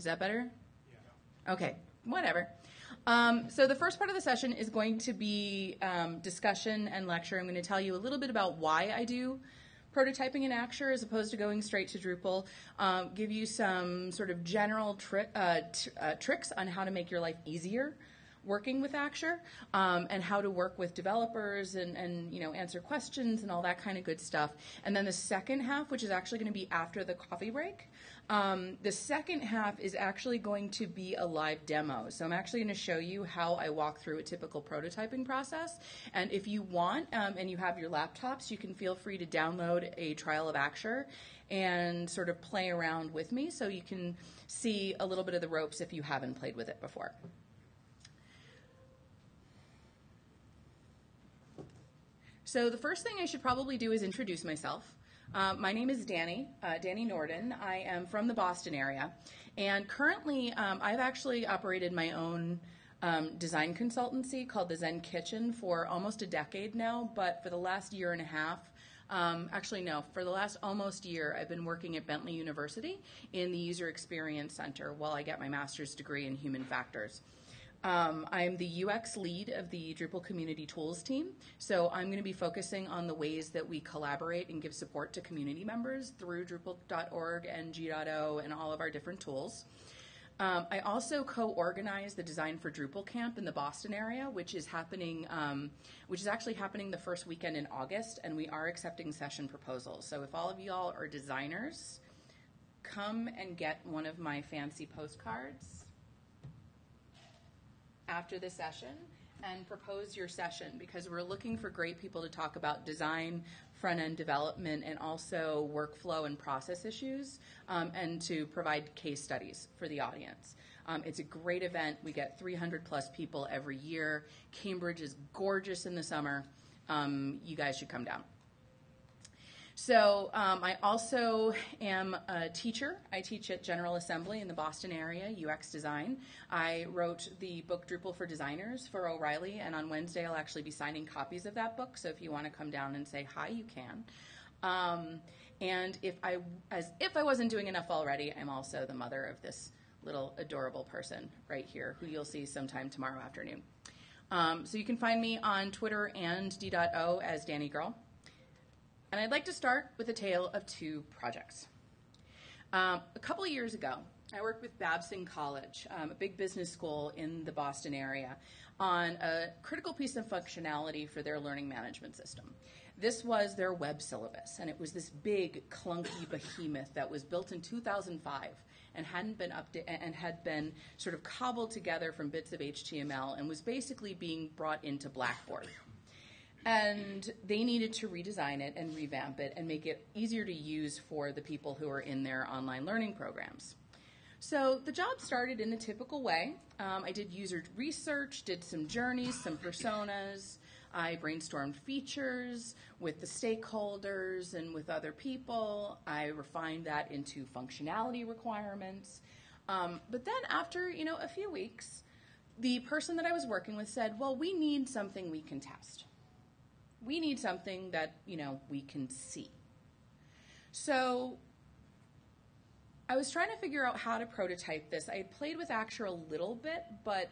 Is that better? Yeah. Okay, whatever. Um, so the first part of the session is going to be um, discussion and lecture. I'm going to tell you a little bit about why I do prototyping in Axure as opposed to going straight to Drupal. Um, give you some sort of general tri- uh, uh, tricks on how to make your life easier working with Axure um, and how to work with developers and, and you know answer questions and all that kind of good stuff. And then the second half, which is actually going to be after the coffee break, um, the second half is actually going to be a live demo. So I'm actually going to show you how I walk through a typical prototyping process. And if you want um, and you have your laptops, you can feel free to download a trial of Axure and sort of play around with me so you can see a little bit of the ropes if you haven't played with it before. So the first thing I should probably do is introduce myself. Uh, my name is Dani, uh, Dani Nordin. I am from the Boston area, and currently um, I've actually operated my own um, design consultancy called the Zen Kitchen for almost a decade now. But for the last year and a half, um, actually no, for the last almost year, I've been working at Bentley University in the User Experience Center while I get my master's degree in human factors. Um, I'm the UX lead of the Drupal Community Tools team. So I'm going to be focusing on the ways that we collaborate and give support to community members through Drupal.org and G.O and all of our different tools. Um, I also co-organize the Design for Drupal camp in the Boston area, which is happening, um, which is actually happening the first weekend in August, and we are accepting session proposals. So if all of y'all are designers, come and get one of my fancy postcards after the session and propose your session because we're looking for great people to talk about design, front end development, and also workflow and process issues, um, and to provide case studies for the audience. Um, it's a great event. We get 300 plus people every year. Cambridge is gorgeous in the summer. Um, you guys should come down. So um, I also am a teacher. I teach at General Assembly in the Boston area, UX design. I wrote the book Drupal for Designers for O'Reilly, and on Wednesday I'll actually be signing copies of that book. So if you want to come down and say hi, you can. Um, and if I, as if I wasn't doing enough already, I'm also the mother of this little adorable person right here, who you'll see sometime tomorrow afternoon. Um, so you can find me on Twitter and D.O as danigrrl. And I'd like to start with a tale of two projects. Um, a couple years ago, I worked with Babson College, um, a big business school in the Boston area, on a critical piece of functionality for their learning management system. This was their web syllabus, and it was this big, clunky behemoth that was built in 2005 and hadn't been updated and had been sort of cobbled together from bits of HTML and was basically being brought into Blackboard. And they needed to redesign it and revamp it and make it easier to use for the people who are in their online learning programs. So the job started in the typical way. Um, I did user research, did some journeys, some personas. I brainstormed features with the stakeholders and with other people. I refined that into functionality requirements. Um, but then after you know a few weeks, the person that I was working with said, "Well, we need something we can test." We need something that, you know, we can see. So I was trying to figure out how to prototype this. I had played with Axure a little bit, but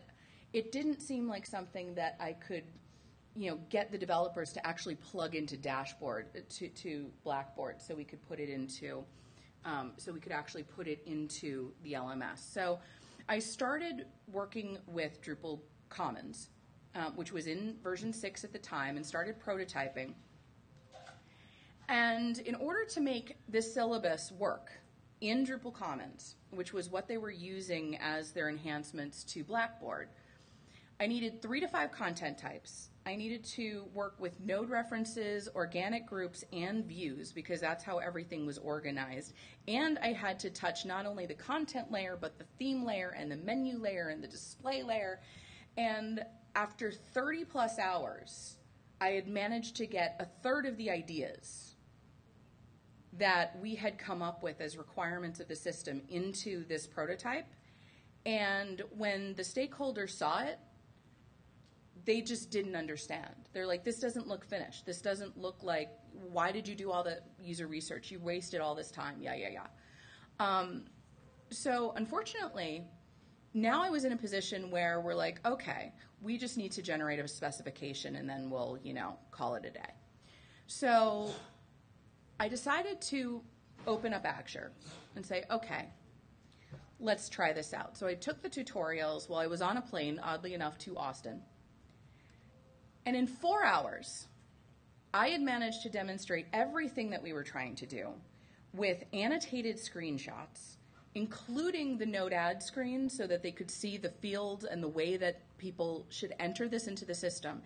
it didn't seem like something that I could, you know, get the developers to actually plug into dashboard uh, to, to Blackboard so we could put it into, um, so we could actually put it into the LMS. So I started working with Drupal Commons um, which was in version 6 at the time, and started prototyping. And in order to make this syllabus work in Drupal Commons, which was what they were using as their enhancements to Blackboard, I needed three to five content types. I needed to work with node references, organic groups, and views because that's how everything was organized. And I had to touch not only the content layer, but the theme layer, and the menu layer, and the display layer. And after 30 plus hours, I had managed to get a third of the ideas that we had come up with as requirements of the system into this prototype. And when the stakeholders saw it, they just didn't understand. They're like, this doesn't look finished. This doesn't look like, why did you do all the user research? You wasted all this time. Yeah, yeah, yeah. Um, so unfortunately, now I was in a position where we're like, okay, we just need to generate a specification and then we'll, you know, call it a day. So I decided to open up Axure and say, okay, let's try this out. So I took the tutorials while I was on a plane, oddly enough, to Austin. And in four hours, I had managed to demonstrate everything that we were trying to do with annotated screenshots, including the node add screen so that they could see the fields and the way that people should enter this into the system,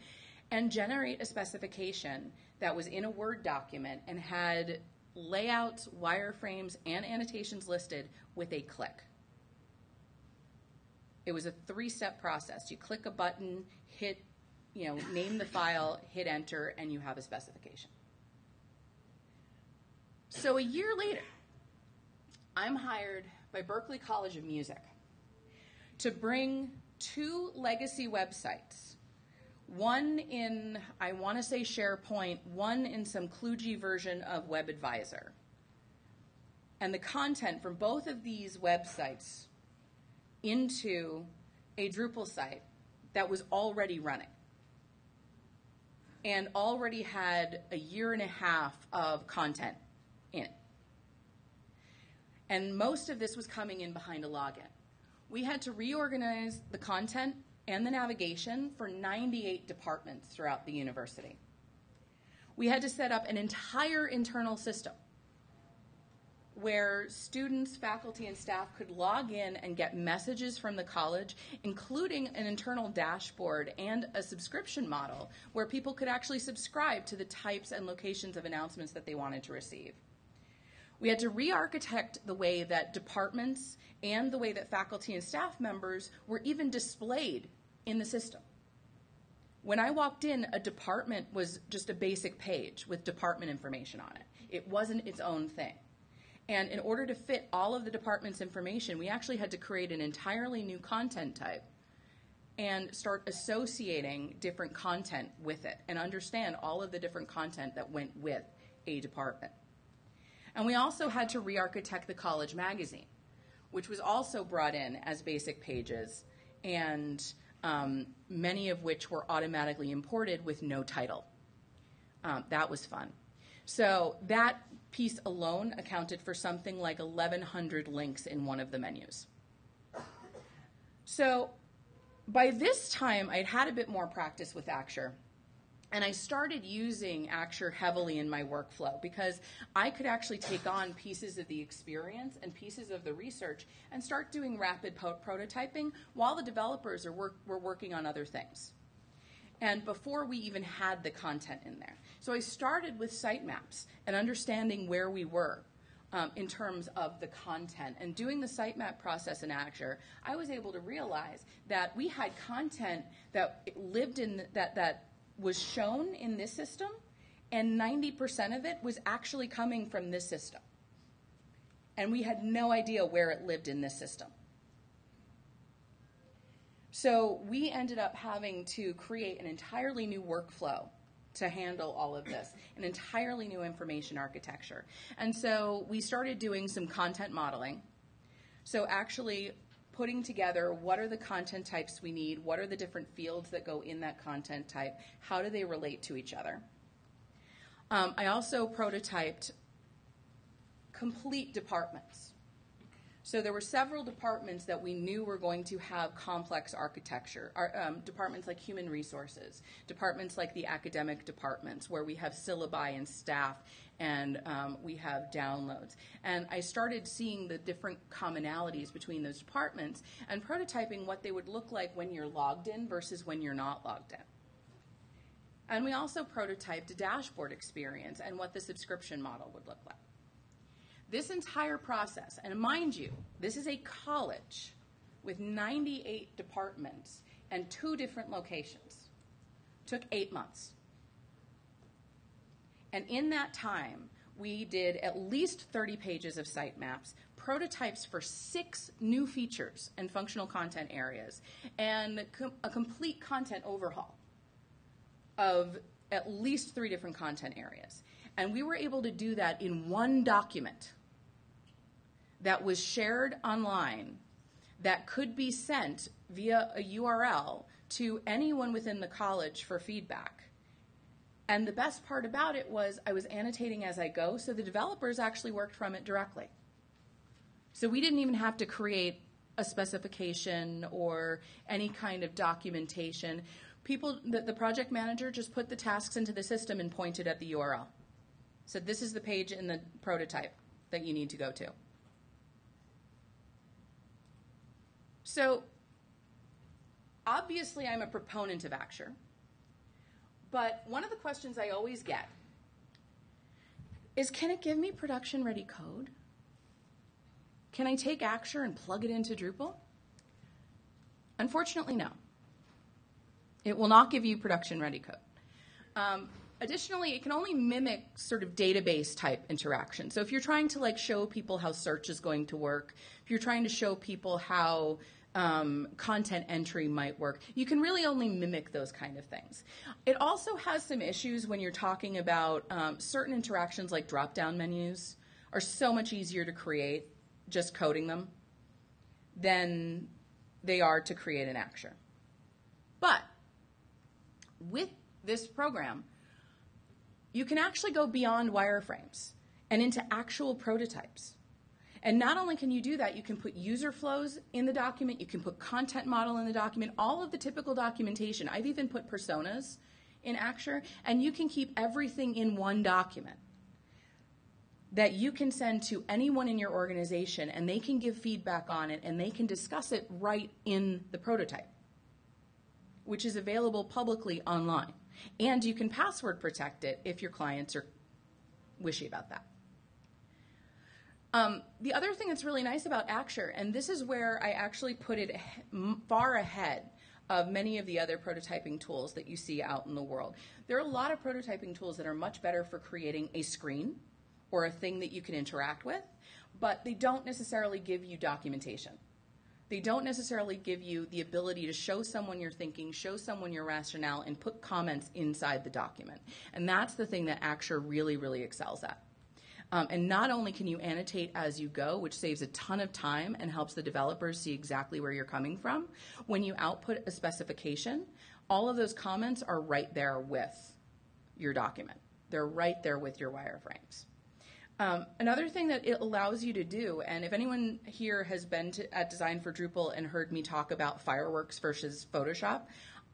and generate a specification that was in a Word document and had layouts, wireframes, and annotations listed with a click. It was a three step process. You click a button, hit, you know, name the file, hit enter, and you have a specification. So a year later, I'm hired by Berklee College of Music to bring two legacy websites. One in, I want to say SharePoint, one in some kludgy version of WebAdvisor. And the content from both of these websites into a Drupal site that was already running and already had a year and a half of content. And most of this was coming in behind a login. We had to reorganize the content and the navigation for 98 departments throughout the university. We had to set up an entire internal system where students, faculty, and staff could log in and get messages from the college, including an internal dashboard and a subscription model where people could actually subscribe to the types and locations of announcements that they wanted to receive. We had to re architect the way that departments and the way that faculty and staff members were even displayed in the system. When I walked in, a department was just a basic page with department information on it. It wasn't its own thing. And in order to fit all of the department's information, we actually had to create an entirely new content type and start associating different content with it and understand all of the different content that went with a department. And we also had to re architect the college magazine, which was also brought in as basic pages, and um, many of which were automatically imported with no title. Um, that was fun. So that piece alone accounted for something like 1,100 links in one of the menus. So by this time, I'd had a bit more practice with Axure. And I started using Axure heavily in my workflow because I could actually take on pieces of the experience and pieces of the research and start doing rapid po- prototyping while the developers are work- were working on other things. And before we even had the content in there. So I started with sitemaps and understanding where we were um, in terms of the content. And doing the sitemap process in Axure, I was able to realize that we had content that lived in that that was shown in this system, and 90% of it was actually coming from this system. And we had no idea where it lived in this system. So we ended up having to create an entirely new workflow to handle all of this, an entirely new information architecture. And so we started doing some content modeling. So actually putting together what are the content types we need, what are the different fields that go in that content type, how do they relate to each other. Um, I also prototyped complete departments. So there were several departments that we knew were going to have complex architecture. Our, um, departments like human resources, departments like the academic departments, where we have syllabi and staff, and um, we have downloads. And I started seeing the different commonalities between those departments and prototyping what they would look like when you're logged in versus when you're not logged in. And we also prototyped a dashboard experience and what the subscription model would look like. This entire process, and mind you, this is a college with 98 departments and two different locations, took eight months. And in that time, we did at least 30 pages of sitemaps, prototypes for six new features and functional content areas, and com- a complete content overhaul of at least three different content areas. And we were able to do that in one document that was shared online that could be sent via a URL to anyone within the college for feedback. And the best part about it was I was annotating as I go, so the developers actually worked from it directly. So we didn't even have to create a specification or any kind of documentation. People, the, the project manager just put the tasks into the system and pointed at the URL. Said, this is the page in the prototype that you need to go to. So obviously I'm a proponent of Axure. But one of the questions I always get is can it give me production ready code? Can I take Axure and plug it into Drupal? Unfortunately, no. It will not give you production ready code. Um, additionally, it can only mimic sort of database type interaction. So if you're trying to like show people how search is going to work, if you're trying to show people how um, content entry might work. You can really only mimic those kind of things. It also has some issues when you're talking about um, certain interactions like drop down menus are so much easier to create just coding them than they are to create an Axure. But with this program, you can actually go beyond wireframes and into actual prototypes. And not only can you do that, you can put user flows in the document, you can put content model in the document, all of the typical documentation. I've even put personas in Axure, and you can keep everything in one document that you can send to anyone in your organization and they can give feedback on it and they can discuss it right in the prototype, which is available publicly online. And you can password protect it if your clients are wishy about that. Um, the other thing that's really nice about Axure, and this is where I actually put it far ahead of many of the other prototyping tools that you see out in the world. There are a lot of prototyping tools that are much better for creating a screen or a thing that you can interact with, but they don't necessarily give you documentation. They don't necessarily give you the ability to show someone your thinking, show someone your rationale, and put comments inside the document. And that's the thing that Axure really, really excels at. Um, and not only can you annotate as you go, which saves a ton of time and helps the developers see exactly where you're coming from, when you output a specification, all of those comments are right there with your document. They're right there with your wireframes. Um, another thing that it allows you to do, and if anyone here has been to, at Design for Drupal and heard me talk about fireworks versus Photoshop,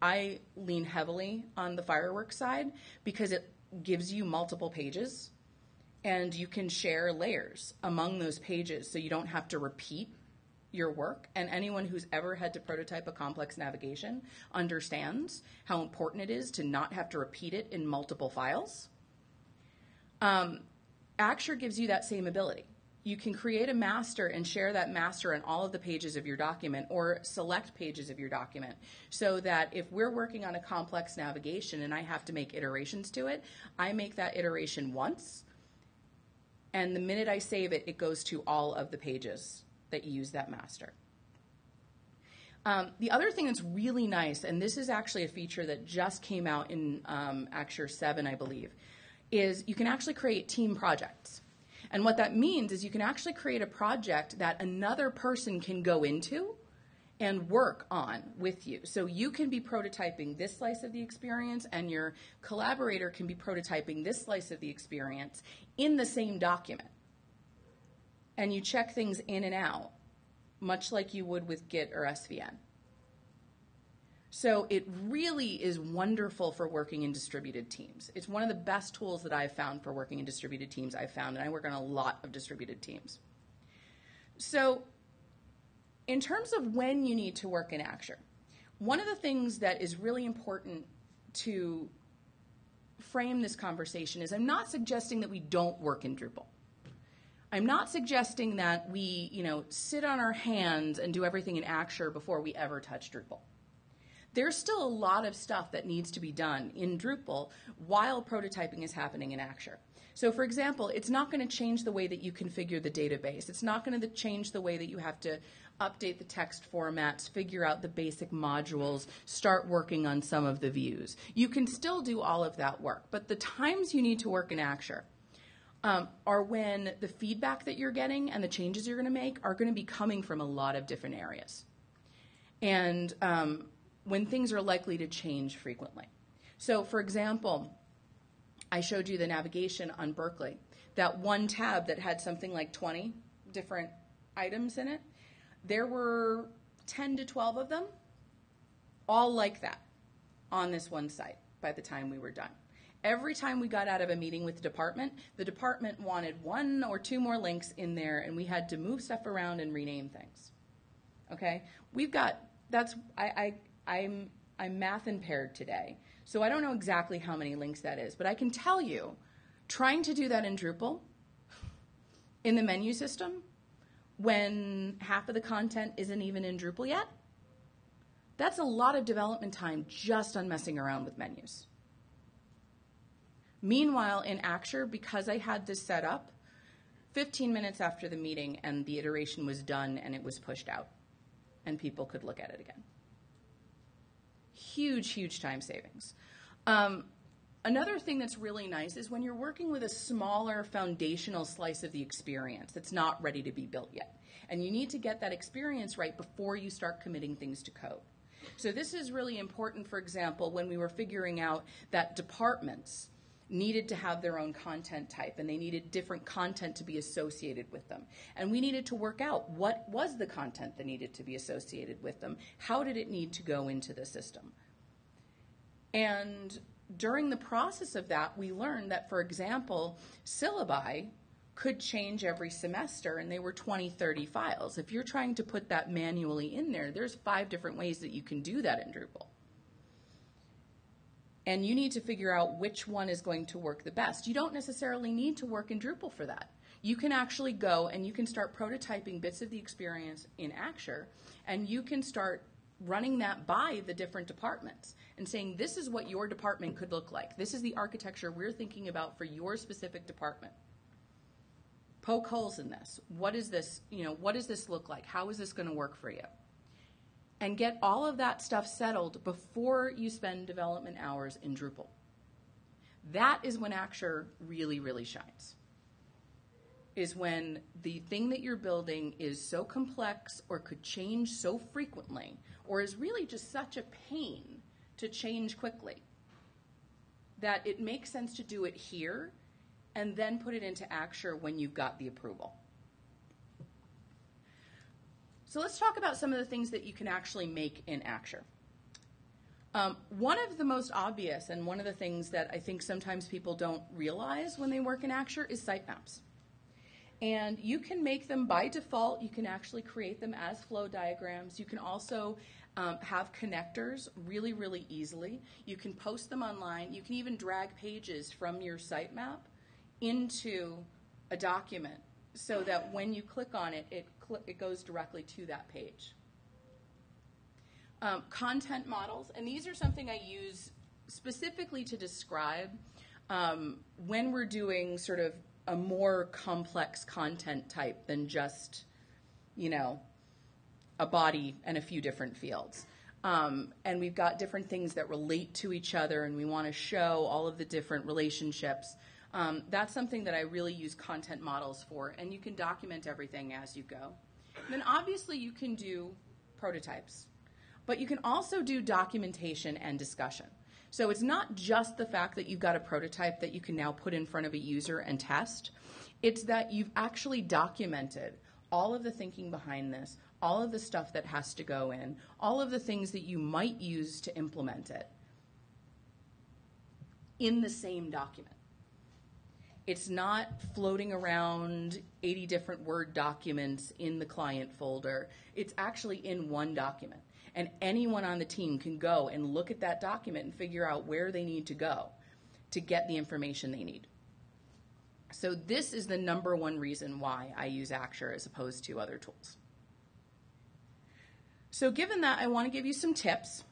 I lean heavily on the fireworks side because it gives you multiple pages and you can share layers among those pages so you don't have to repeat your work. And anyone who's ever had to prototype a complex navigation understands how important it is to not have to repeat it in multiple files. Um, Axure gives you that same ability. You can create a master and share that master on all of the pages of your document or select pages of your document so that if we're working on a complex navigation and I have to make iterations to it, I make that iteration once and the minute I save it, it goes to all of the pages that use that master. Um, the other thing that's really nice, and this is actually a feature that just came out in um, Axure 7, I believe, is you can actually create team projects. And what that means is you can actually create a project that another person can go into and work on with you. So you can be prototyping this slice of the experience, and your collaborator can be prototyping this slice of the experience in the same document. And you check things in and out, much like you would with Git or SVN. So it really is wonderful for working in distributed teams. It's one of the best tools that I've found for working in distributed teams I've found, and I work on a lot of distributed teams. So in terms of when you need to work in Axure, one of the things that is really important to frame this conversation is I'm not suggesting that we don't work in Drupal. I'm not suggesting that we, you know, sit on our hands and do everything in Axure before we ever touch Drupal. There's still a lot of stuff that needs to be done in Drupal while prototyping is happening in Axure. So, for example, it's not going to change the way that you configure the database. It's not going to change the way that you have to update the text formats, figure out the basic modules, start working on some of the views. You can still do all of that work, but the times you need to work in Axure, um, are when the feedback that you're getting and the changes you're going to make are going to be coming from a lot of different areas. And um, when things are likely to change frequently. So, for example, I showed you the navigation on Berklee. That one tab that had something like 20 different items in it, there were 10 to 12 of them, all like that on this one site by the time we were done. Every time we got out of a meeting with the department, the department wanted one or two more links in there, and we had to move stuff around and rename things. Okay, we've got that's I, I I'm I'm math impaired today, so I don't know exactly how many links that is, but I can tell you, trying to do that in Drupal, in the menu system, when half of the content isn't even in Drupal yet, that's a lot of development time just on messing around with menus. Meanwhile, in Axure, because I had this set up, 15 minutes after the meeting and the iteration was done and it was pushed out, and people could look at it again. Huge, huge time savings. Um, another thing that's really nice is when you're working with a smaller foundational slice of the experience that's not ready to be built yet. And you need to get that experience right before you start committing things to code. So, this is really important, for example, when we were figuring out that departments needed to have their own content type and they needed different content to be associated with them. And we needed to work out what was the content that needed to be associated with them? How did it need to go into the system? And during the process of that, we learned that, for example, syllabi could change every semester and they were 20, 30 files. If you're trying to put that manually in there, there's five different ways that you can do that in Drupal and you need to figure out which one is going to work the best. You don't necessarily need to work in Drupal for that. You can actually go and you can start prototyping bits of the experience in Axure, and you can start running that by the different departments and saying, this is what your department could look like. This is the architecture we're thinking about for your specific department. Poke holes in this. What is this, you know, what does this look like? How is this going to work for you? and get all of that stuff settled before you spend development hours in Drupal. That is when Axure really, really shines. Is when the thing that you're building is so complex or could change so frequently or is really just such a pain to change quickly that it makes sense to do it here and then put it into Axure when you've got the approval. So let's talk about some of the things that you can actually make in Axure. Um, one of the most obvious and one of the things that I think sometimes people don't realize when they work in Axure is sitemaps. And you can make them by default. You can actually create them as flow diagrams. You can also um, have connectors really, really easily. You can post them online. You can even drag pages from your sitemap into a document so that when you click on it, it, it goes directly to that page. Um, content models, and these are something I use specifically to describe um, when we're doing sort of a more complex content type than just, you know, a body and a few different fields. Um, and we've got different things that relate to each other, and we want to show all of the different relationships. Um, that's something that I really use content models for, and you can document everything as you go. And then obviously you can do prototypes, but you can also do documentation and discussion. So it's not just the fact that you've got a prototype that you can now put in front of a user and test. It's that you've actually documented all of the thinking behind this, all of the stuff that has to go in, all of the things that you might use to implement it in the same document. It's not floating around 80 different Word documents in the client folder. It's actually in one document. And anyone on the team can go and look at that document and figure out where they need to go to get the information they need. So, this is the number one reason why I use Axure as opposed to other tools. So, given that, I want to give you some tips.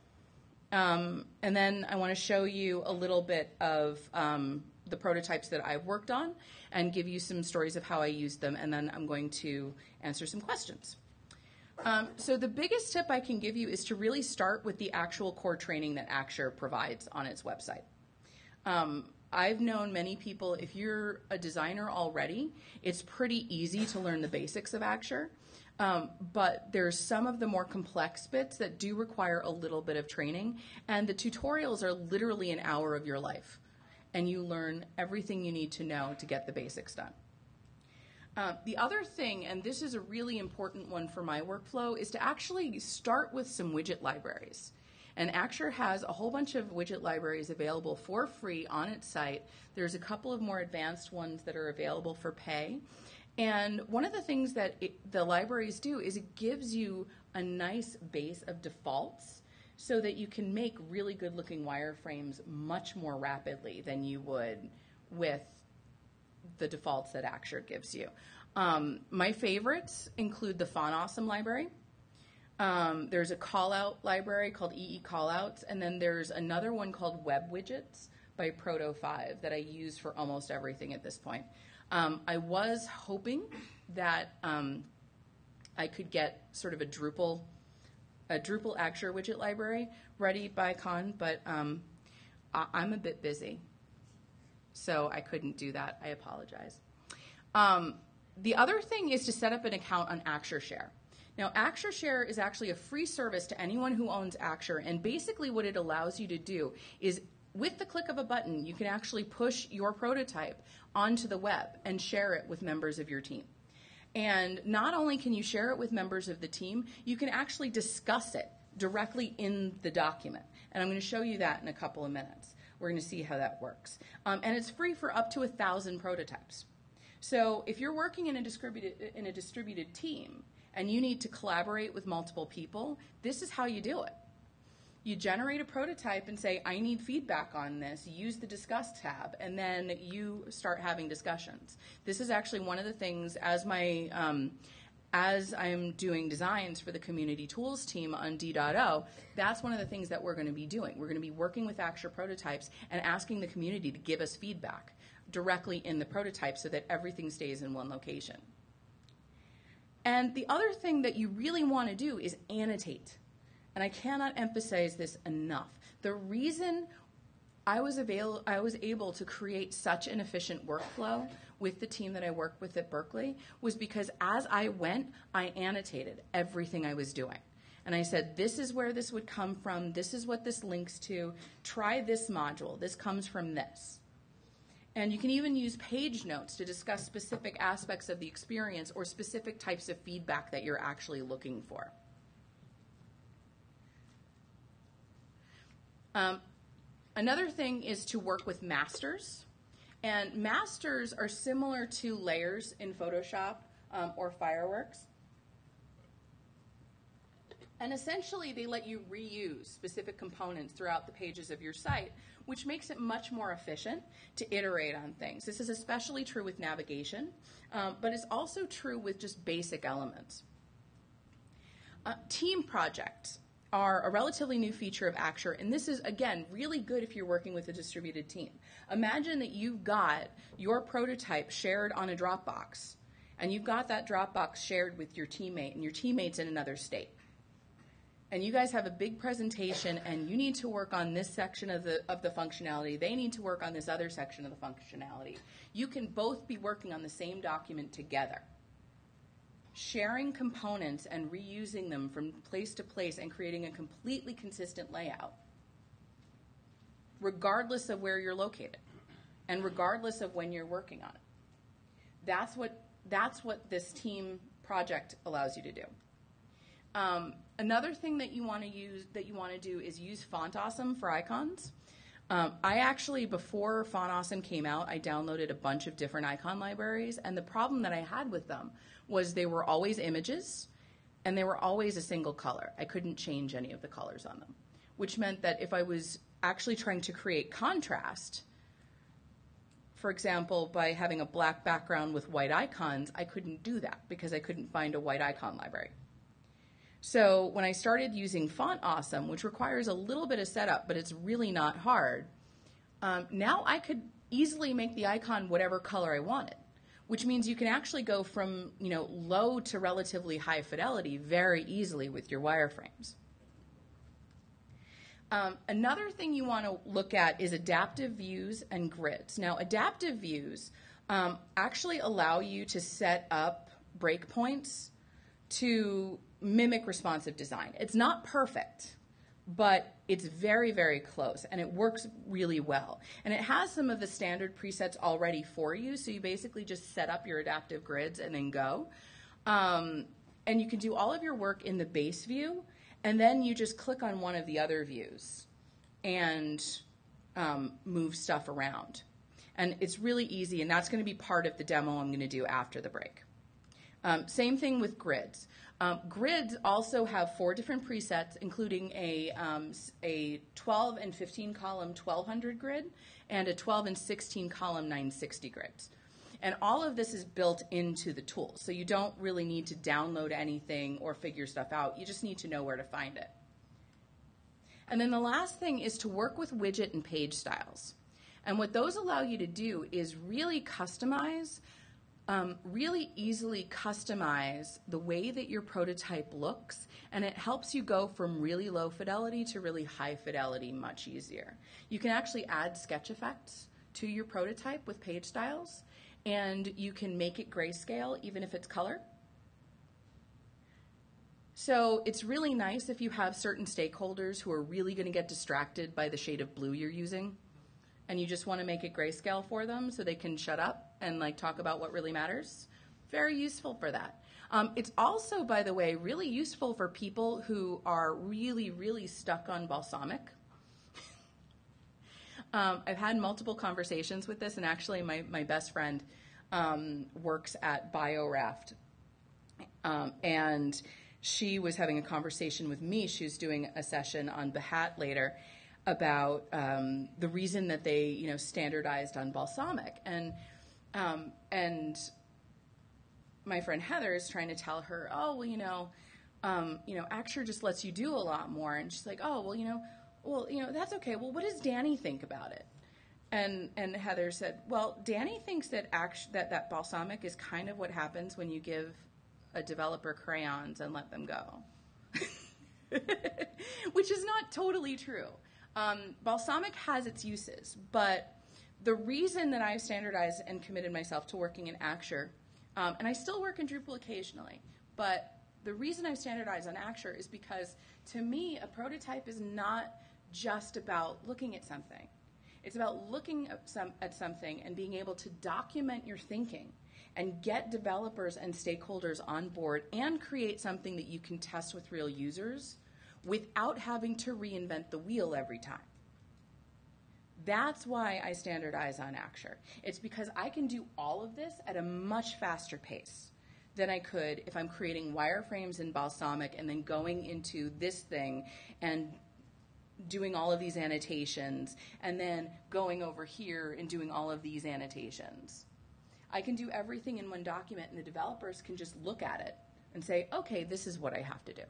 Um, and then I want to show you a little bit of um, the prototypes that I've worked on and give you some stories of how I used them, and then I'm going to answer some questions. Um, so the biggest tip I can give you is to really start with the actual core training that Axure provides on its website. Um, I've known many people, if you're a designer already, it's pretty easy to learn the basics of Axure. Um, but there's some of the more complex bits that do require a little bit of training, and the tutorials are literally an hour of your life, and you learn everything you need to know to get the basics done. Uh, the other thing, and this is a really important one for my workflow, is to actually start with some widget libraries. And Axure has a whole bunch of widget libraries available for free on its site. There's a couple of more advanced ones that are available for pay. And one of the things that it, the libraries do is it gives you a nice base of defaults so that you can make really good looking wireframes much more rapidly than you would with the defaults that Axure gives you. Um, my favorites include the Font Awesome library. Um, there's a callout library called EE Callouts, and then there's another one called Web Widgets by Proto 5 that I use for almost everything at this point. Um, I was hoping that um, I could get sort of a Drupal, a Drupal Axure widget library ready by Con, but um, I- I'm a bit busy, so I couldn't do that. I apologize. Um, the other thing is to set up an account on Axure Share. Now, Axure Share is actually a free service to anyone who owns Axure, and basically what it allows you to do is with the click of a button, you can actually push your prototype onto the web and share it with members of your team. And not only can you share it with members of the team, you can actually discuss it directly in the document. And I'm going to show you that in a couple of minutes. We're going to see how that works. Um, and it's free for up to a thousand prototypes. So if you're working in a distributed in a distributed team and you need to collaborate with multiple people, this is how you do it you generate a prototype and say, I need feedback on this, use the discuss tab, and then you start having discussions. This is actually one of the things as my um, as I'm doing designs for the community tools team on D.O, that's one of the things that we're going to be doing. We're going to be working with actual prototypes and asking the community to give us feedback directly in the prototype so that everything stays in one location. And the other thing that you really want to do is annotate and I cannot emphasize this enough. The reason I was, avail- I was able to create such an efficient workflow with the team that I work with at Berklee was because as I went, I annotated everything I was doing. And I said, this is where this would come from. This is what this links to. Try this module. This comes from this. And you can even use page notes to discuss specific aspects of the experience or specific types of feedback that you're actually looking for. Um, another thing is to work with masters. And masters are similar to layers in Photoshop um, or Fireworks. And essentially, they let you reuse specific components throughout the pages of your site, which makes it much more efficient to iterate on things. This is especially true with navigation, um, but it's also true with just basic elements. Uh, team projects are a relatively new feature of Axure, and this is, again, really good if you're working with a distributed team. Imagine that you've got your prototype shared on a Dropbox, and you've got that Dropbox shared with your teammate, and your teammate's in another state. And you guys have a big presentation, and you need to work on this section of the, of the functionality. They need to work on this other section of the functionality. You can both be working on the same document together sharing components and reusing them from place to place and creating a completely consistent layout, regardless of where you're located and regardless of when you're working on it. That's what, that's what this team project allows you to do. Um, another thing that you want to use that you want to do is use Font Awesome for icons. Um, I actually, before Font Awesome came out, I downloaded a bunch of different icon libraries, and the problem that I had with them was they were always images and they were always a single color. I couldn't change any of the colors on them, which meant that if I was actually trying to create contrast, for example, by having a black background with white icons, I couldn't do that because I couldn't find a white icon library. So when I started using Font Awesome, which requires a little bit of setup, but it's really not hard, um, now I could easily make the icon whatever color I wanted which means you can actually go from you know low to relatively high fidelity very easily with your wireframes. Um, another thing you want to look at is adaptive views and grids. Now, adaptive views um, actually allow you to set up breakpoints to mimic responsive design. It's not perfect, but it's very, very close and it works really well. And it has some of the standard presets already for you, so you basically just set up your adaptive grids and then go. Um, and you can do all of your work in the base view, and then you just click on one of the other views and um, move stuff around. And it's really easy, and that's going to be part of the demo I'm going to do after the break. Um, same thing with grids. Um, grids also have four different presets, including a, um, a 12 and 15 column 1200 grid and a 12 and 16 column 960 grids. And all of this is built into the tool. So you don't really need to download anything or figure stuff out. You just need to know where to find it. And then the last thing is to work with widget and page styles. And what those allow you to do is really customize, um, really easily customize the way that your prototype looks, and it helps you go from really low fidelity to really high fidelity much easier. You can actually add sketch effects to your prototype with page styles, and you can make it grayscale even if it's color. So it's really nice if you have certain stakeholders who are really going to get distracted by the shade of blue you're using and you just want to make it grayscale for them so they can shut up and like talk about what really matters. Very useful for that. Um, it's also, by the way, really useful for people who are really, really stuck on Balsamiq. um, I've had multiple conversations with this, and actually, my, my best friend um, works at BioRaft. Um, and she was having a conversation with me. She was doing a session on Behat later about um, the reason that they, you know, standardized on Balsamiq. And, um, and my friend Heather is trying to tell her, oh, well, you know, um, you know, Axure just lets you do a lot more. And she's like, oh, well, you know, well, you know, that's okay. Well, what does Dani think about it? And and Heather said, "Well, Dani thinks that act- that that Balsamiq is kind of what happens when you give a developer crayons and let them go." Which is not totally true. Um, Balsamiq has its uses, but the reason that I've standardized and committed myself to working in Axure, um, and I still work in Drupal occasionally, but the reason I've standardized on Axure is because to me, a prototype is not just about looking at something. It's about looking at, some, at something and being able to document your thinking and get developers and stakeholders on board and create something that you can test with real users without having to reinvent the wheel every time. That's why I standardize on Axure. It's because I can do all of this at a much faster pace than I could if I'm creating wireframes in Balsamiq and then going into this thing and doing all of these annotations and then going over here and doing all of these annotations. I can do everything in one document and the developers can just look at it and say, okay, this is what I have to do.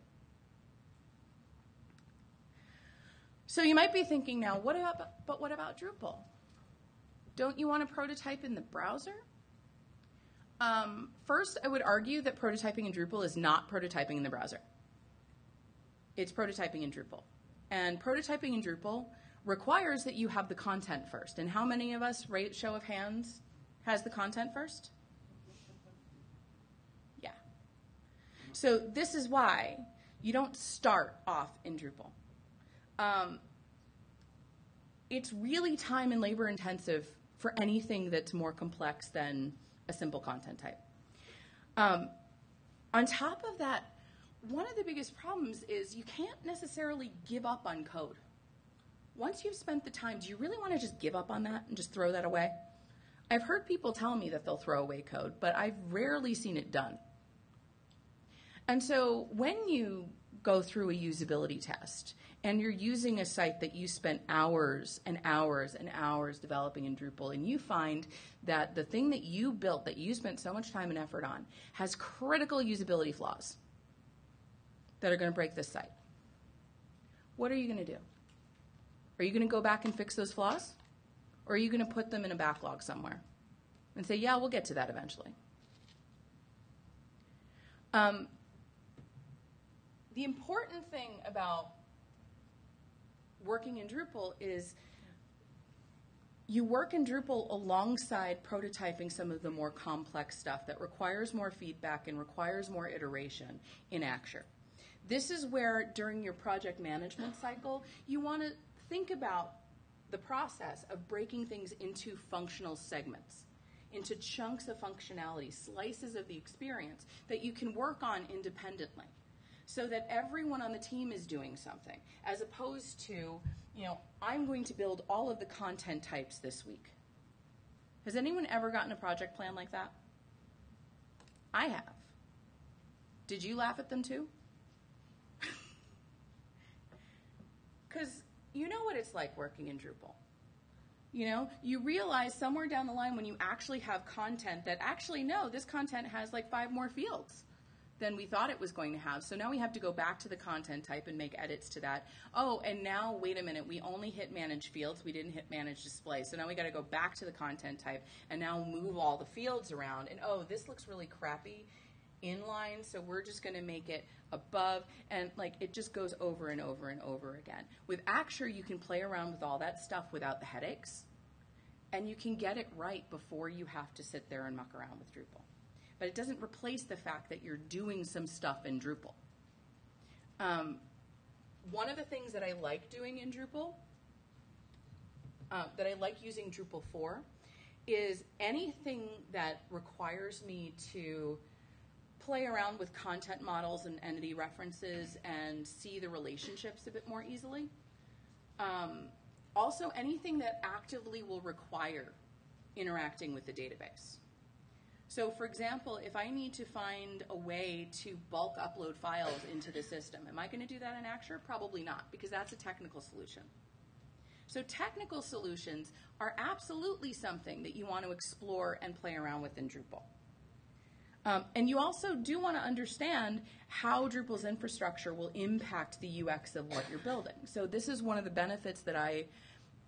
So you might be thinking now, what about, but what about Drupal? Don't you want to prototype in the browser? Um, first, I would argue that prototyping in Drupal is not prototyping in the browser. It's prototyping in Drupal. And prototyping in Drupal requires that you have the content first. And how many of us, rate show of hands, has the content first? Yeah. So this is why you don't start off in Drupal. Um, it's really time and labor intensive for anything that's more complex than a simple content type. Um, on top of that, one of the biggest problems is you can't necessarily give up on code. Once you've spent the time, do you really want to just give up on that and just throw that away? I've heard people tell me that they'll throw away code, but I've rarely seen it done. And so when you go through a usability test and you're using a site that you spent hours and hours and hours developing in Drupal, and you find that the thing that you built, that you spent so much time and effort on, has critical usability flaws that are going to break this site. What are you going to do? Are you going to go back and fix those flaws? Or are you going to put them in a backlog somewhere and say, yeah, we'll get to that eventually? Um, the important thing about working in Drupal is you work in Drupal alongside prototyping some of the more complex stuff that requires more feedback and requires more iteration in Axure. This is where, during your project management cycle, you want to think about the process of breaking things into functional segments, into chunks of functionality, slices of the experience that you can work on independently so that everyone on the team is doing something, as opposed to, you know, I'm going to build all of the content types this week. Has anyone ever gotten a project plan like that? I have. Did you laugh at them too? Because you know what it's like working in Drupal. You know, you realize somewhere down the line when you actually have content that actually, no, this content has like five more fields than we thought it was going to have. So now we have to go back to the content type and make edits to that. Oh, and now, wait a minute, we only hit manage fields, we didn't hit manage display. So now we got to go back to the content type and now move all the fields around. And oh, this looks really crappy inline, so we're just going to make it above. And like it just goes over and over and over again. With Axure, you can play around with all that stuff without the headaches. And you can get it right before you have to sit there and muck around with Drupal but it doesn't replace the fact that you're doing some stuff in Drupal. Um, one of the things that I like doing in Drupal, uh, that I like using Drupal for, is anything that requires me to play around with content models and entity references and see the relationships a bit more easily. Um, also, anything that actively will require interacting with the database. So, for example, if I need to find a way to bulk upload files into the system, am I going to do that in Axure? Probably not, because that's a technical solution. So, technical solutions are absolutely something that you want to explore and play around with in Drupal. Um, and you also do want to understand how Drupal's infrastructure will impact the UX of what you're building. So, this is one of the benefits that I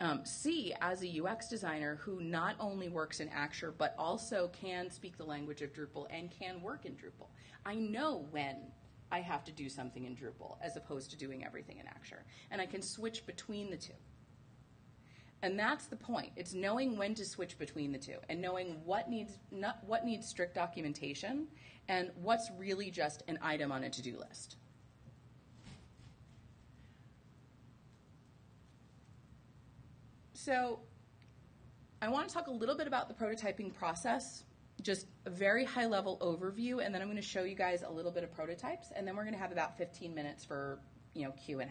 um, see as a UX designer who not only works in Axure but also can speak the language of Drupal and can work in Drupal. I know when I have to do something in Drupal as opposed to doing everything in Axure, and I can switch between the two. And that's the point. It's knowing when to switch between the two and knowing what needs not, what needs strict documentation and what's really just an item on a to-do list. So I want to talk a little bit about the prototyping process, just a very high level overview, and then I'm going to show you guys a little bit of prototypes, and then we're going to have about 15 minutes for you know Q&A.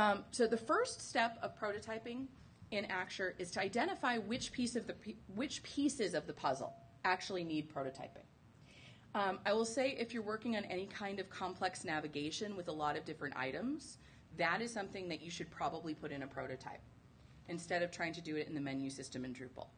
Um, so the first step of prototyping in Axure is to identify which piece of the which pieces of the puzzle actually need prototyping. Um, I will say if you're working on any kind of complex navigation with a lot of different items, that is something that you should probably put in a prototype instead of trying to do it in the menu system in Drupal.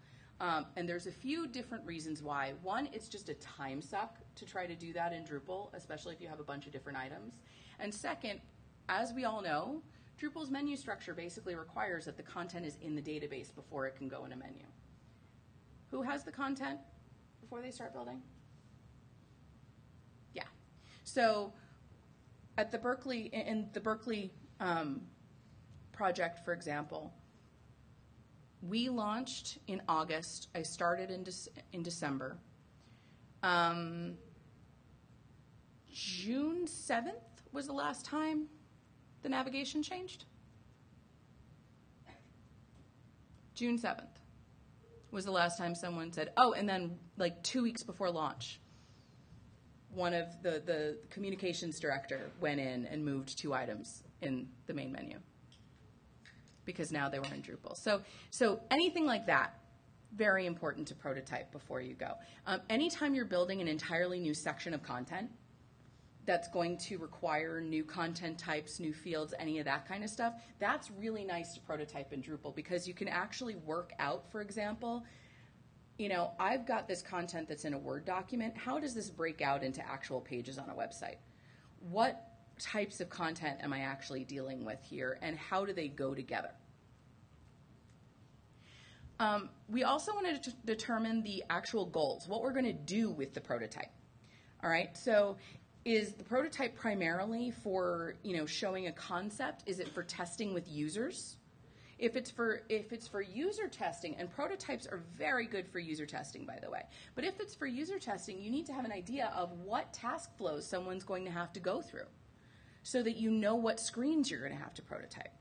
Um, and there's a few different reasons why. One, it's just a time suck to try to do that in Drupal, especially if you have a bunch of different items. And second, as we all know, Drupal's menu structure basically requires that the content is in the database before it can go in a menu. Who has the content before they start building? Yeah. So at the Berklee, in the Berklee um, project, for example, we launched in August. I started in, De- in December. Um, June 7th was the last time the navigation changed. June 7th was the last time someone said, oh, and then like two weeks before launch, one of the, the communications director went in and moved two items in the main menu because now they were in Drupal. So, so anything like that, very important to prototype before you go. Um, anytime you're building an entirely new section of content that's going to require new content types, new fields, any of that kind of stuff, that's really nice to prototype in Drupal because you can actually work out, for example, you know, I've got this content that's in a Word document. How does this break out into actual pages on a website? What types of content am I actually dealing with here, and how do they go together? Um, we also wanted to determine the actual goals, what we're going to do with the prototype. All right, so is the prototype primarily for you know showing a concept? Is it for testing with users? If it's for if it's for user testing, and prototypes are very good for user testing, by the way. But if it's for user testing, you need to have an idea of what task flows someone's going to have to go through, so that you know what screens you're going to have to prototype.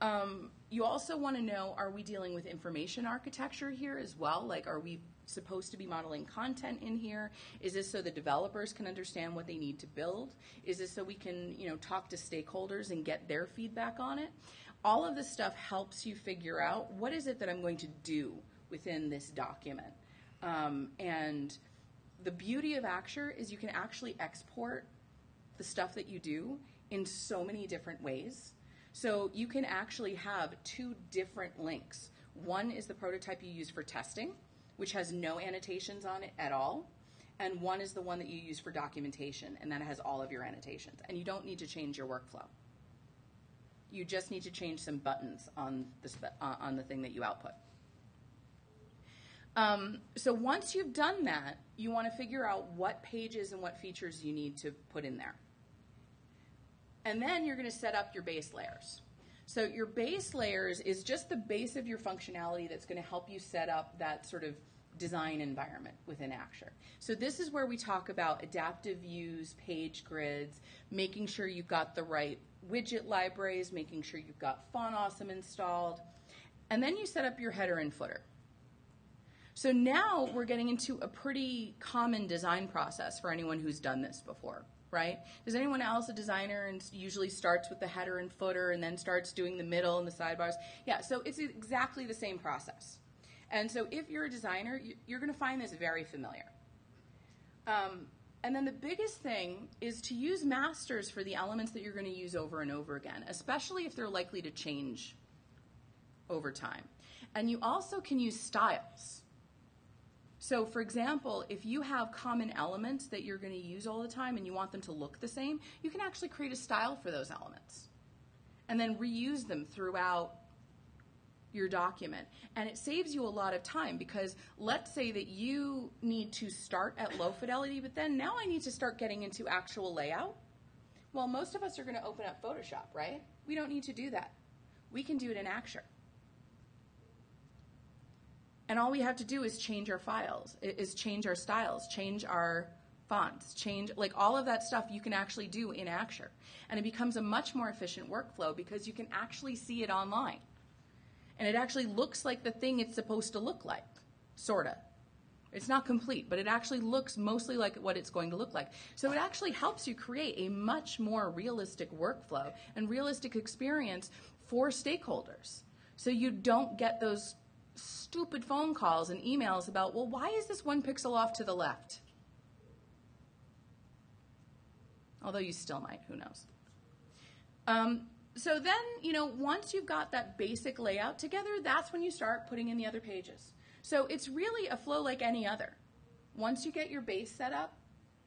Um, you also want to know: Are we dealing with information architecture here as well? Like, are we supposed to be modeling content in here? Is this so the developers can understand what they need to build? Is this so we can, you know, talk to stakeholders and get their feedback on it? All of this stuff helps you figure out what is it that I'm going to do within this document. Um, and the beauty of Axure is you can actually export the stuff that you do in so many different ways. So you can actually have two different links. One is the prototype you use for testing, which has no annotations on it at all. And one is the one that you use for documentation, and that has all of your annotations. And you don't need to change your workflow. You just need to change some buttons on the, uh, on the thing that you output. Um, so once you've done that, you want to figure out what pages and what features you need to put in there. And then you're going to set up your base layers. So your base layers is just the base of your functionality that's going to help you set up that sort of design environment within Axure. So this is where we talk about adaptive views, page grids, making sure you've got the right widget libraries, making sure you've got Font Awesome installed, and then you set up your header and footer. So now we're getting into a pretty common design process for anyone who's done this before, right? Does anyone else a designer and usually starts with the header and footer and then starts doing the middle and the sidebars? Yeah, so it's exactly the same process. And so if you're a designer, you're going to find this very familiar. Um, and then the biggest thing is to use masters for the elements that you're going to use over and over again, especially if they're likely to change over time. And you also can use styles. So, for example, if you have common elements that you're going to use all the time and you want them to look the same, you can actually create a style for those elements and then reuse them throughout your document. And it saves you a lot of time because let's say that you need to start at low fidelity, but then now I need to start getting into actual layout. Well, most of us are going to open up Photoshop, right? We don't need to do that. We can do it in Axure. And all we have to do is change our files, is change our styles, change our fonts, change like all of that stuff you can actually do in Axure. And it becomes a much more efficient workflow because you can actually see it online and it actually looks like the thing it's supposed to look like, sorta. It's not complete, but it actually looks mostly like what it's going to look like. So it actually helps you create a much more realistic workflow and realistic experience for stakeholders. So you don't get those stupid phone calls and emails about, well, why is this one pixel off to the left? Although you still might, who knows. Um, so then, you know, once you've got that basic layout together, that's when you start putting in the other pages. So it's really a flow like any other. Once you get your base set up,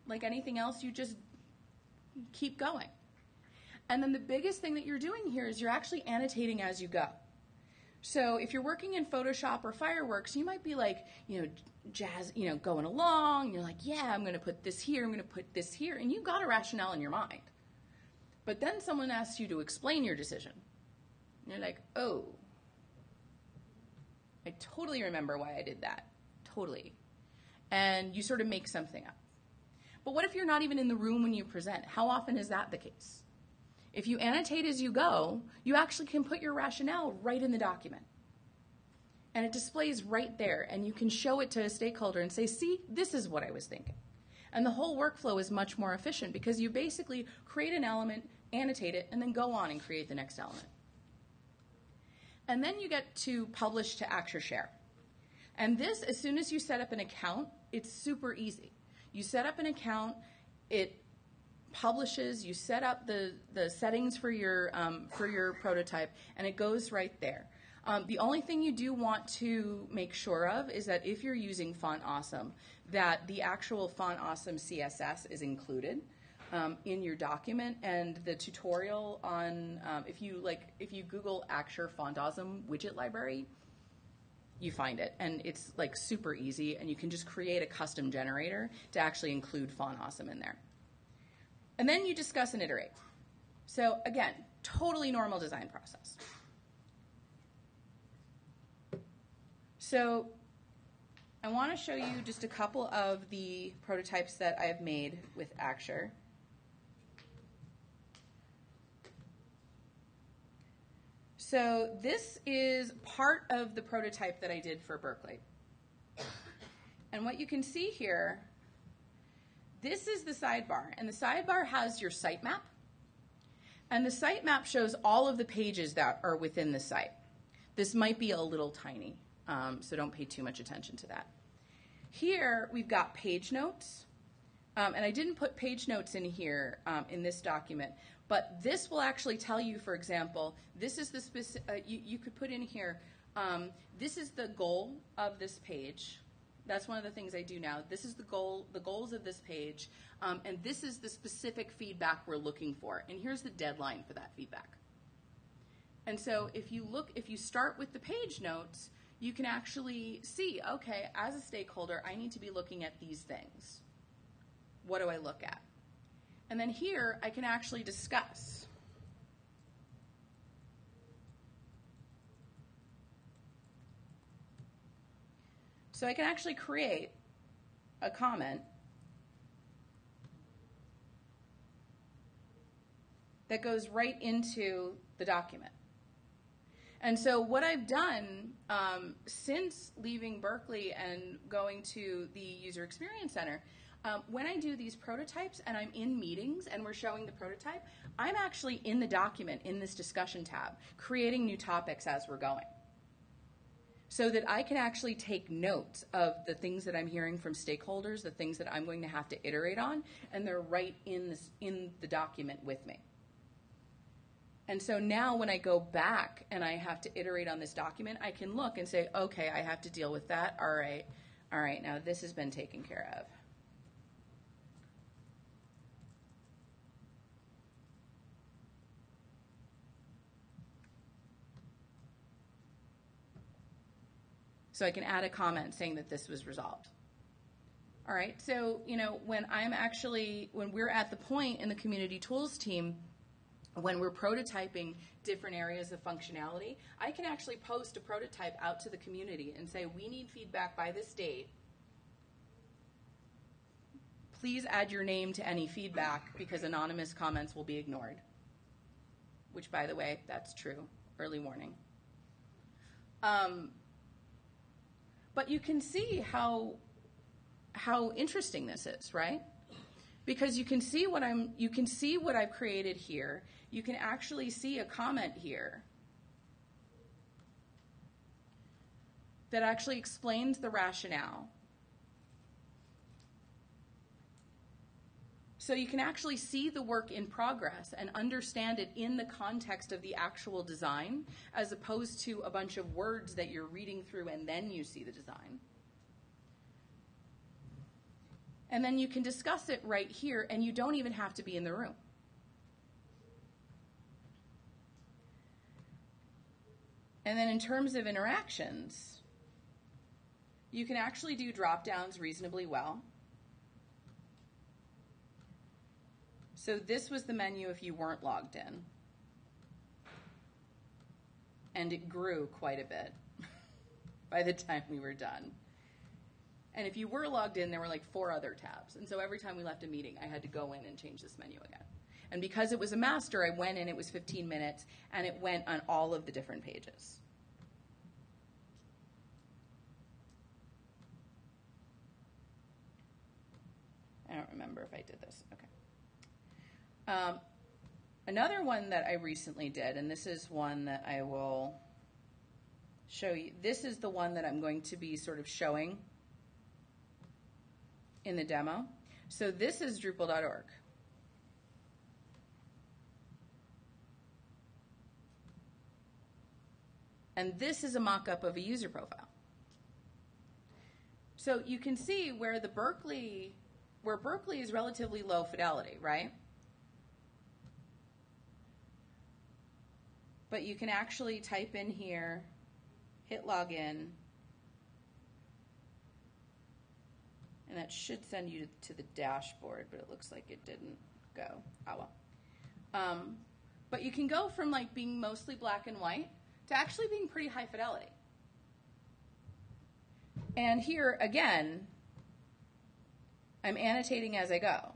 like anything else, you just keep going. And then the biggest thing that you're doing here is you're actually annotating as you go. So if you're working in Photoshop or Fireworks, you might be like, you know, jazz, you know, going along. You're like, yeah, I'm going to put this here. I'm going to put this here, and you've got a rationale in your mind. But then someone asks you to explain your decision. And you're like, oh, I totally remember why I did that. Totally. And you sort of make something up. But what if you're not even in the room when you present? How often is that the case? If you annotate as you go, you actually can put your rationale right in the document. And it displays right there, and you can show it to a stakeholder and say, see, this is what I was thinking. And the whole workflow is much more efficient because you basically create an element, annotate it, and then go on and create the next element. And then you get to publish to Axure Share. And this, as soon as you set up an account, it's super easy. You set up an account, it publishes, you set up the, the settings for your, um, for your prototype, and it goes right there. Um, the only thing you do want to make sure of is that if you're using Font Awesome, that the actual Font Awesome CSS is included um, in your document, and the tutorial on um, if you like if you Google Axure Font Awesome widget library, you find it, and it's like super easy, and you can just create a custom generator to actually include Font Awesome in there. And then you discuss and iterate. So again, totally normal design process. So I want to show you just a couple of the prototypes that I have made with Axure. So this is part of the prototype that I did for Berklee. And what you can see here, this is the sidebar. And the sidebar has your sitemap. And the sitemap shows all of the pages that are within the site. This might be a little tiny, um, so don't pay too much attention to that. Here, we've got page notes. Um, and I didn't put page notes in here um, in this document, but this will actually tell you, for example, this is the specific, uh, you, you could put in here, um, this is the goal of this page. That's one of the things I do now. This is the goal, the goals of this page, um, and this is the specific feedback we're looking for. And here's the deadline for that feedback. And so if you look, if you start with the page notes, you can actually see, okay, as a stakeholder, I need to be looking at these things. What do I look at? And then here, I can actually discuss. So I can actually create a comment that goes right into the document. And so, what I've done um, since leaving Berklee and going to the User Experience Center, um, when I do these prototypes and I'm in meetings and we're showing the prototype, I'm actually in the document in this discussion tab, creating new topics as we're going so that I can actually take notes of the things that I'm hearing from stakeholders, the things that I'm going to have to iterate on, and they're right in this in the document with me. And so now when I go back and I have to iterate on this document, I can look and say, okay, I have to deal with that. All right. All right, now this has been taken care of. So I can add a comment saying that this was resolved. All right, so, you know, when I'm actually, when we're at the point in the community tools team, when we're prototyping different areas of functionality, I can actually post a prototype out to the community and say, we need feedback by this date. Please add your name to any feedback because anonymous comments will be ignored. Which, by the way, that's true. Early warning. Um, but you can see how how interesting this is, right? Because you can see what I'm you can see what I've created here. You can actually see a comment here that actually explains the rationale. So you can actually see the work in progress and understand it in the context of the actual design, as opposed to a bunch of words that you're reading through and then you see the design. And then you can discuss it right here, and you don't even have to be in the room. And then in terms of interactions, you can actually do drop downs reasonably well. So this was the menu if you weren't logged in. And it grew quite a bit by the time we were done. And if you were logged in, there were like four other tabs. And so every time we left a meeting, I had to go in and change this menu again. And because it was a master, I went in, it was 15 minutes, and it went on all of the different pages. I don't remember if I did this. Okay. Um, another one that I recently did, and this is one that I will show you. This is the one that I'm going to be sort of showing in the demo. So this is Drupal.org. And this is a mock-up of a user profile. So you can see where the Berklee, where Berklee is relatively low fidelity, right? But you can actually type in here, hit login, and that should send you to the dashboard, but it looks like it didn't. go, awa. Um, but you can go from like being mostly black and white to actually being pretty high fidelity. And here again, I'm annotating as I go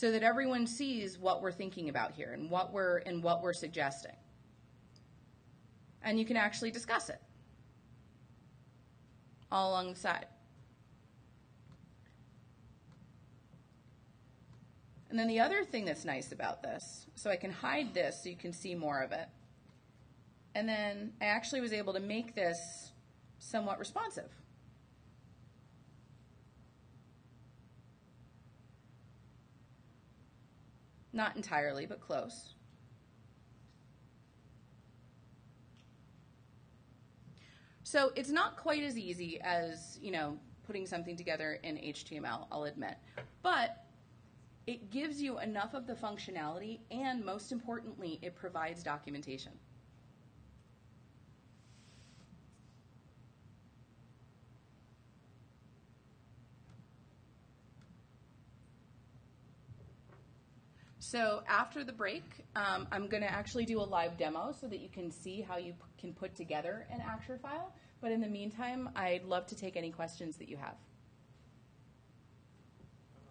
so that everyone sees what we're thinking about here and what we're and what we're suggesting. And you can actually discuss it all along the side. And then the other thing that's nice about this, so I can hide this so you can see more of it. And then I actually was able to make this somewhat responsive. Not entirely, but close. So it's not quite as easy as, you know, putting something together in HTML, I'll admit. But it gives you enough of the functionality and most importantly, it provides documentation. So after the break, um, I'm going to actually do a live demo so that you can see how you p- can put together an Axure file. But in the meantime, I'd love to take any questions that you have.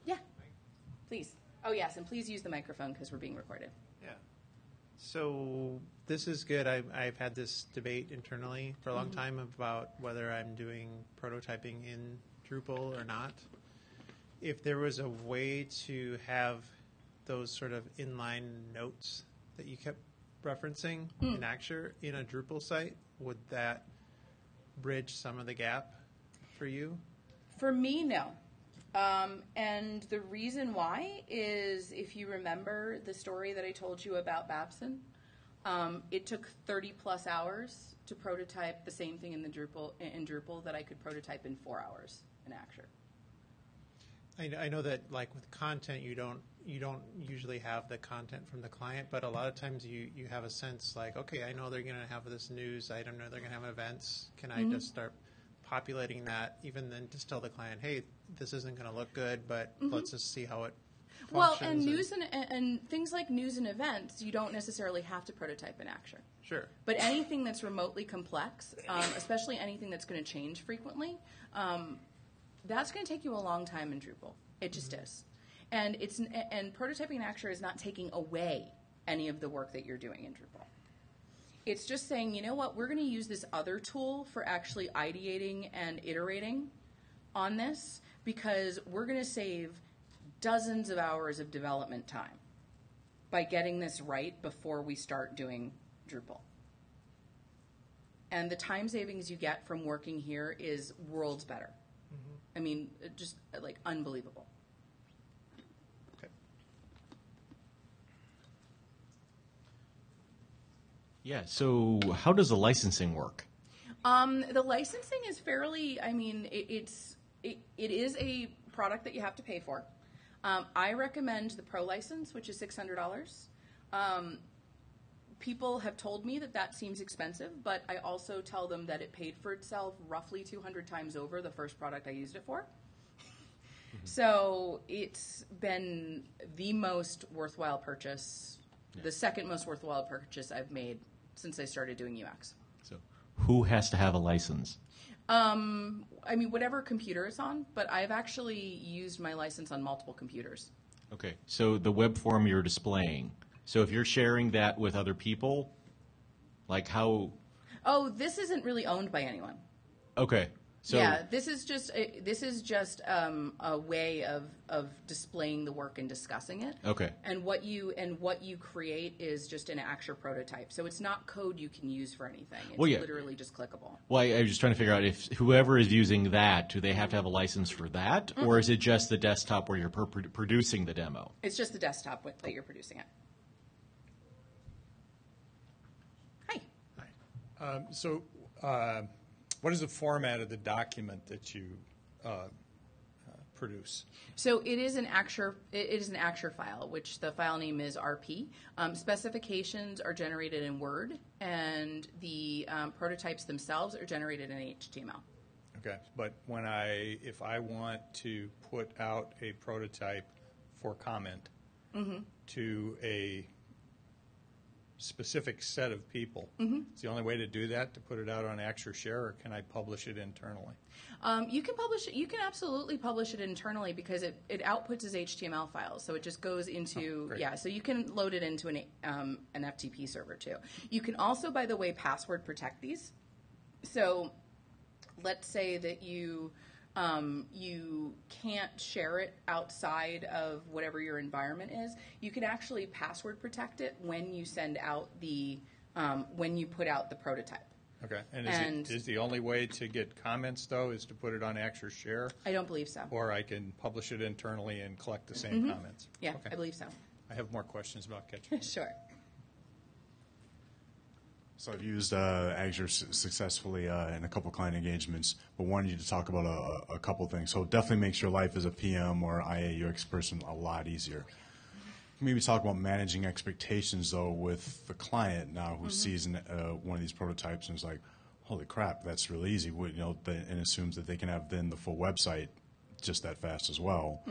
Yeah, please. Oh, yes, and please use the microphone because we're being recorded. Yeah. So this is good. I've, I've had this debate internally for a long time about whether I'm doing prototyping in Drupal or not. If there was a way to have those sort of inline notes that you kept referencing in Axure in a Drupal site, would that bridge some of the gap for you? For me, no. Um, and the reason why is if you remember the story that I told you about Babson, um, it took 30 plus hours to prototype the same thing in the Drupal in Drupal that I could prototype in four hours in Axure. I, I know that like with content, you don't you don't usually have the content from the client, but a lot of times you you have a sense like, okay, I know they're going to have this news. I don't know they're going to have events. Can I just start populating that? Even then, just tell the client, hey, this isn't going to look good, but let's just see how it. Well, functions and news and, and, and things like news and events, you don't necessarily have to prototype in Axure. Sure. But anything that's remotely complex, um, especially anything that's going to change frequently, um, that's going to take you a long time in Drupal. It just mm-hmm. is. And it's and prototyping in Axure is not taking away any of the work that you're doing in Drupal. It's just saying, you know what, we're going to use this other tool for actually ideating and iterating on this because we're going to save dozens of hours of development time by getting this right before we start doing Drupal. And the time savings you get from working here is worlds better. I mean, just like unbelievable. Okay. Yeah. So how does the licensing work? Um, the licensing is fairly. I mean, it, it's it, it is a product that you have to pay for. Um, I recommend the pro license, which is six hundred dollars. Um, people have told me that that seems expensive, but I also tell them that it paid for itself roughly two hundred times over the first product I used it for. So it's been the most worthwhile purchase, the second most worthwhile purchase I've made since I started doing UX. So who has to have a license? Um, I mean, whatever computer it's on, but I've actually used my license on multiple computers. Okay. So the web form you're displaying. So if you're sharing that with other people, like how? Oh, this isn't really owned by anyone. Okay. So yeah, this is just a, this is just um, a way of of displaying the work and discussing it. Okay. And what you and what you create is just an actual prototype. So it's not code you can use for anything. It's Well, yeah. literally just clickable. Well, I, I was just trying to figure out if whoever is using that, do they have to have a license for that, or is it just the desktop where you're producing the demo? It's just the desktop that you're producing it. Hi. Um, So, uh, what is the format of the document that you uh, uh, produce? So it is an Axure. It is an Axure file, which the file name is RP. Um, specifications are generated in Word, and the um, prototypes themselves are generated in HTML. Okay, but when I, if I want to put out a prototype for comment to a specific set of people. It's the only way to do that to put it out on Axure Share, or can I publish it internally? Um, you can publish it. You can absolutely publish it internally because it, it outputs as HTML files. So it just goes into Oh, yeah. So you can load it into an um, an FTP server too. You can also, by the way, password protect these. So let's say that you um, you can't share it outside of whatever your environment is. You can actually password protect it when you send out the um, when you put out the prototype. Okay, and is And- it, is the only way to get comments, though, is to put it on Axure Share? I don't believe so. Or I can publish it internally and collect the same comments? Mm-hmm. Yeah, Okay. I believe so. I have more questions about Catch. Sure. So I've used uh, Axure successfully uh, in a couple client engagements, but wanted you to talk about a, a couple things. So it definitely makes your life as a PM or IA UX person a lot easier. Maybe talk about managing expectations though with the client now who sees an, uh, one of these prototypes and is like, "Holy crap, that's really easy!" You know, and assumes that they can have then the full website just that fast as well.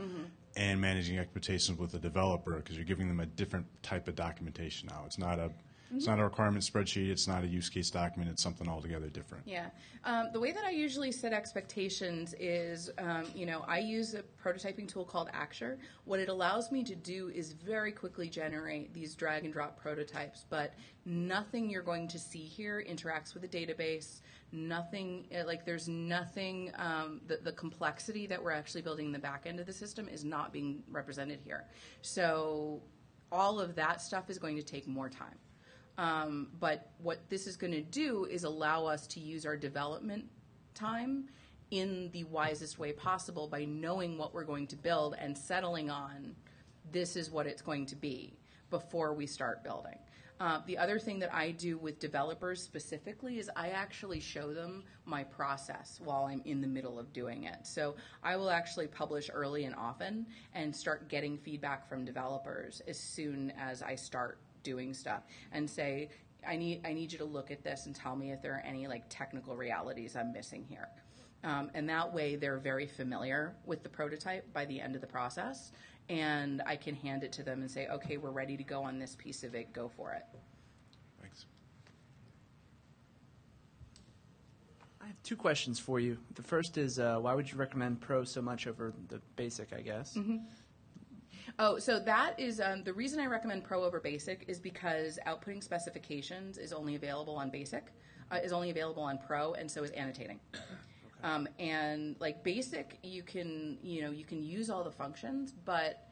And managing expectations with the developer because you're giving them a different type of documentation now. It's not a it's not a requirement spreadsheet. It's not a use case document. It's something altogether different. Yeah. Um, the way that I usually set expectations is, um, you know, I use a prototyping tool called Axure. What it allows me to do is very quickly generate these drag and drop prototypes, but nothing you're going to see here interacts with the database. Nothing, eh, like, there's nothing, um, the, the complexity that we're actually building in the back end of the system is not being represented here. So, all of that stuff is going to take more time. Um, but what this is going to do is allow us to use our development time in the wisest way possible by knowing what we're going to build and settling on this is what it's going to be before we start building. Uh, the other thing that I do with developers specifically is I actually show them my process while I'm in the middle of doing it. So I will actually publish early and often and start getting feedback from developers as soon as I start doing stuff and say, I need I need you to look at this and tell me if there are any like technical realities I'm missing here. Um, and that way they're very familiar with the prototype by the end of the process and I can hand it to them and say, okay, we're ready to go on this piece of it, go for it. Thanks. I have two questions for you. The first is uh, why would you recommend Pro so much over the Basic, I guess? Oh, so that is um, the reason I recommend Pro over Basic is because outputting specifications is only available on Basic, uh, is only available on Pro, and so is annotating. Um, and like Basic, you can you know you can use all the functions, but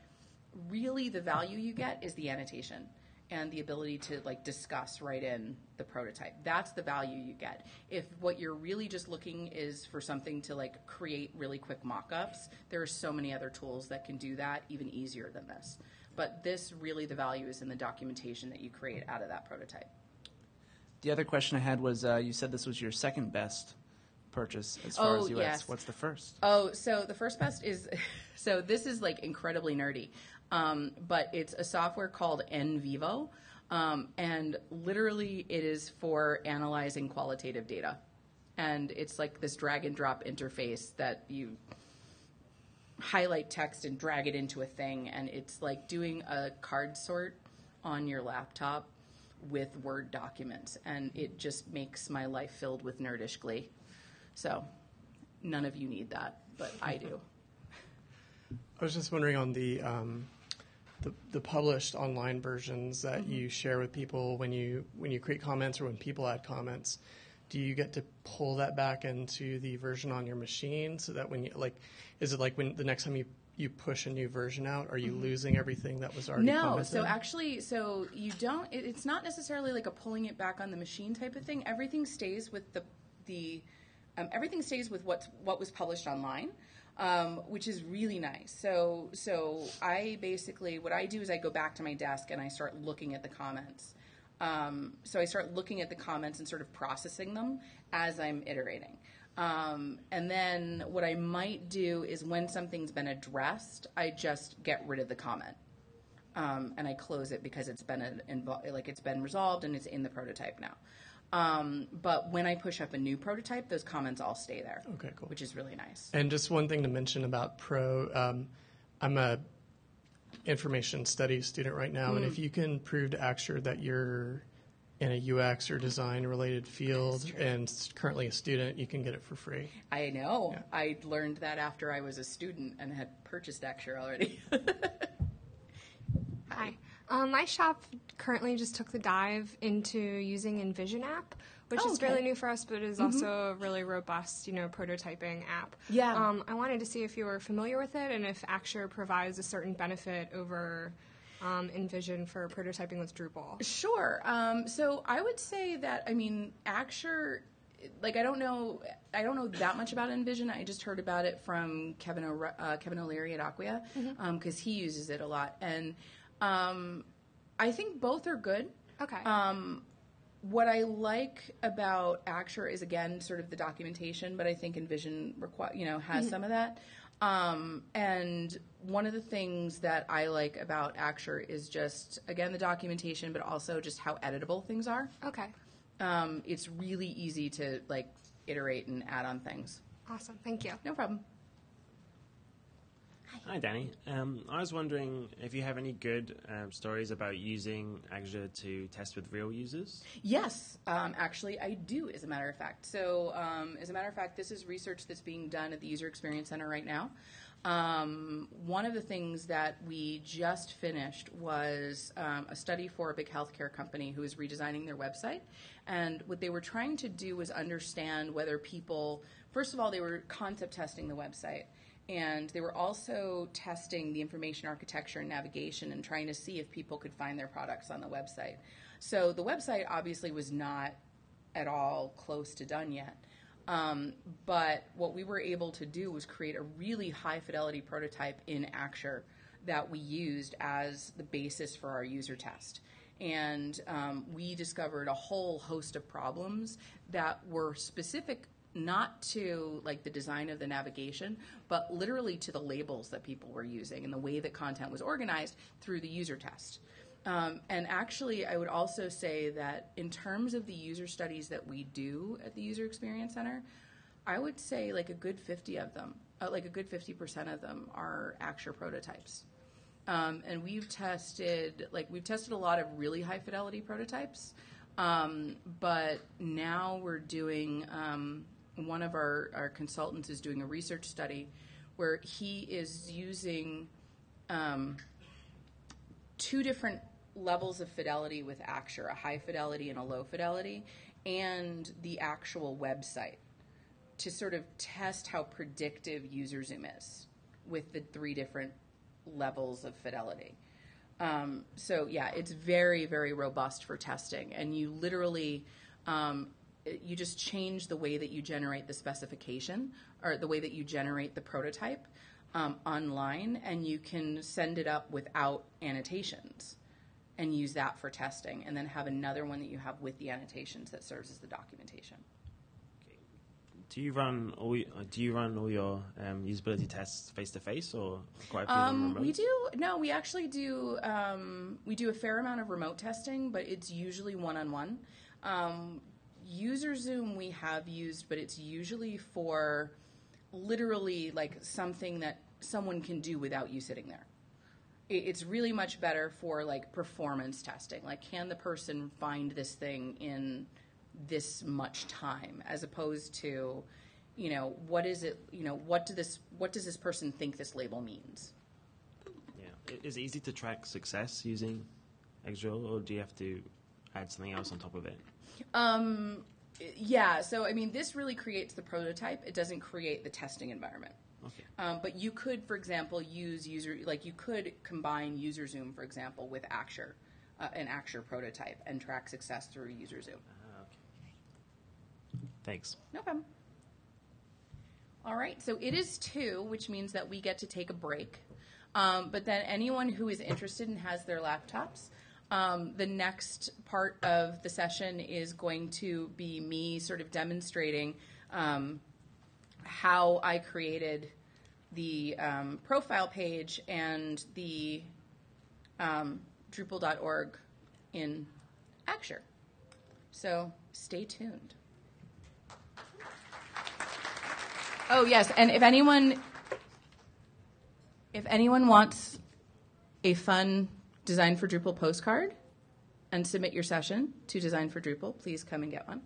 really the value you get is the annotation and the ability to like discuss right in the prototype. That's the value you get. If what you're really just looking is for something to like create really quick mock-ups, there are so many other tools that can do that even easier than this. But this really the value is in the documentation that you create out of that prototype. The other question I had was uh, you said this was your second best purchase as far Oh, as UX. yes. What's the first? Oh, so the first best is so this is like incredibly nerdy, um, but it's a software called NVivo, um, and literally it is for analyzing qualitative data, and it's like this drag and drop interface that you highlight text and drag it into a thing, and it's like doing a card sort on your laptop with Word documents, and it just makes my life filled with nerdish glee. So none of you need that, but I do. I was just wondering on the um, the, the published online versions that Mm-hmm. you share with people when you when you create comments or when people add comments. Do you get to pull that back into the version on your machine so that when you like, is it like when the next time you you push a new version out, are you losing everything that was already Mm-hmm. No, commented? so actually, so you don't. It, it's not necessarily like a pulling it back on the machine type of thing. Everything stays with the the um, everything stays with what's what was published online. Um, which is really nice. So, so I basically what I do is I go back to my desk and I start looking at the comments. Um, so I start looking at the comments and sort of processing them as I'm iterating. Um, and then what I might do is when something's been addressed, I just get rid of the comment um, and I close it because it's been invo- like it's been resolved and it's in the prototype now. Um, but when I push up a new prototype, those comments all stay there. Okay, cool. Which is really nice. And just one thing to mention about Pro, um, I'm a information studies student right now, and Mm. if you can prove to Axure that you're in a UX or design related field and currently a student, you can get it for free. I know. Yeah. I learned that after I was a student and had purchased Axure already. Hi. Um, my shop currently just took the dive into using InVision app, which Oh, is okay. fairly new for us, but is also a really robust, you know, prototyping app. Yeah. Um, I wanted to see if you were familiar with it and if Axure provides a certain benefit over um, InVision for prototyping with Drupal. Sure. Um, so I would say that I mean Axure, like I don't know, I don't know that much about InVision. I just heard about it from Kevin o- uh, Kevin O'Leary at Acquia because he uses it a lot, and um, I think both are good. Okay. Um, what I like about Axure is again sort of the documentation, but I think InVision requi- you know has some of that. Um, and one of the things that I like about Axure is just again the documentation, but also just how editable things are. okay. Um, it's really easy to like iterate and add on things. Awesome. Thank you. No problem. Hi, Dani. Um, I was wondering if you have any good um, stories about using Axure to test with real users. Yes, um, actually, I do, as a matter of fact. So, um, as a matter of fact, this is research that's being done at the User Experience Center right now. Um, one of the things that we just finished was um, a study for a big healthcare company who is redesigning their website. And what they were trying to do was understand whether people, first of all, they were concept testing the website. And they were also testing the information architecture and navigation and trying to see if people could find their products on the website. So the website obviously was not at all close to done yet. Um, but what we were able to do was create a really high fidelity prototype in Axure that we used as the basis for our user test. And um, we discovered a whole host of problems that were specific not to like the design of the navigation, but literally to the labels that people were using and the way that content was organized through the user test. Um, and actually, I would also say that in terms of the user studies that we do at the User Experience Center, I would say like a good 50 of them, uh, like a good 50% of them are actual prototypes. Um, and we've tested, like, we've tested a lot of really high fidelity prototypes. Um, but now we're doing, um, one of our, our consultants is doing a research study where he is using um, two different levels of fidelity with Axure, a high fidelity and a low fidelity, and the actual website to sort of test how predictive user zoom is with the three different levels of fidelity. Um, so yeah, it's very very robust for testing, and you literally um, you just change the way that you generate the specification or the way that you generate the prototype um, online, and you can send it up without annotations and use that for testing, and then have another one that you have with the annotations that serves as the documentation. Do you run all? uh, Do you run all your um, usability tests face to face, or quite a few Um, remote? we do no, we actually do. Um, we do a fair amount of remote testing, but it's usually one on one. User Zoom we have used, but it's usually for literally like something that someone can do without you sitting there. It, it's really much better for like performance testing. Like, can the person find this thing in this much time, as opposed to, you know, what is it? You know, what do this? What does this person think this label means? Yeah. Is it easy to track success using Axure, or do you have to add something else on top of it? Um, yeah. So I mean, this really creates the prototype. It doesn't create the testing environment. Okay. Um, but you could, for example, use user like you could combine user zoom, for example, with Axure, uh, an Axure prototype, and track success through user zoom. Ah, okay. Thanks. No problem. All right, so it is two, which means that we get to take a break. Um, but then anyone who is interested and has their laptops, um, the next part of the session is going to be me sort of demonstrating um, how I created the um, profile page and the um, Drupal.org in Axure. So stay tuned. Oh yes, and if anyone if anyone wants a fun Design for Drupal postcard and submit your session to Design for Drupal, please come and get one.